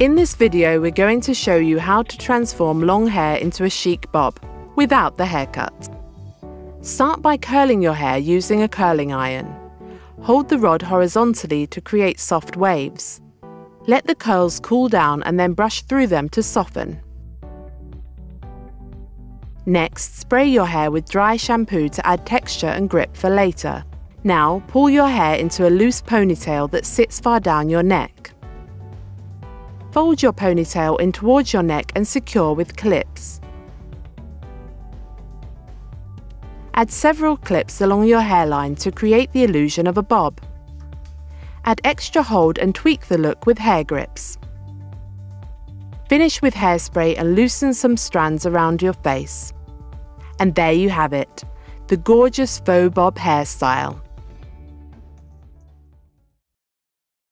In this video, we're going to show you how to transform long hair into a chic bob without the haircut. Start by curling your hair using a curling iron. Hold the rod horizontally to create soft waves. Let the curls cool down and then brush through them to soften. Next, spray your hair with dry shampoo to add texture and grip for later. Now, pull your hair into a loose ponytail that sits far down your neck. Fold your ponytail in towards your neck and secure with clips. Add several clips along your hairline to create the illusion of a bob. Add extra hold and tweak the look with hair grips. Finish with hairspray and loosen some strands around your face. And there you have it, the gorgeous faux bob hairstyle.